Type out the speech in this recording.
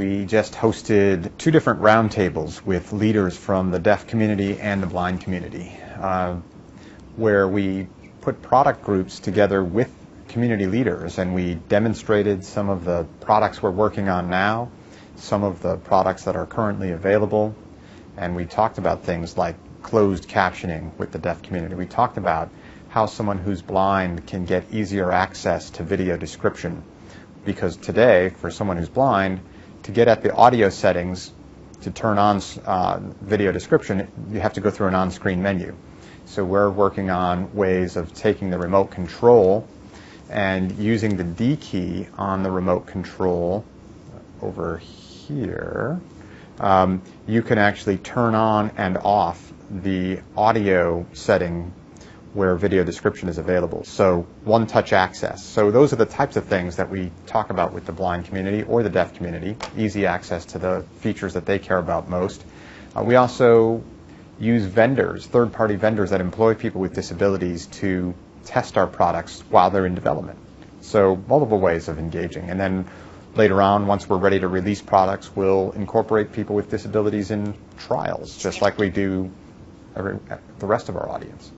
we just hosted two different roundtables with leaders from the deaf community and the blind community, uh, where we put product groups together with community leaders and we demonstrated some of the products we're working on now, some of the products that are currently available, and we talked about things like closed captioning with the deaf community. We talked about how someone who's blind can get easier access to video description. Because today, for someone who's blind, to get at the audio settings to turn on uh, video description, you have to go through an on-screen menu. So we're working on ways of taking the remote control and using the D key on the remote control over here. Um, you can actually turn on and off the audio setting where video description is available. So one-touch access. So those are the types of things that we talk about with the blind community or the deaf community, easy access to the features that they care about most. Uh, we also use vendors, third-party vendors that employ people with disabilities to test our products while they're in development. So multiple ways of engaging. And then later on, once we're ready to release products, we'll incorporate people with disabilities in trials, just like we do every, the rest of our audience.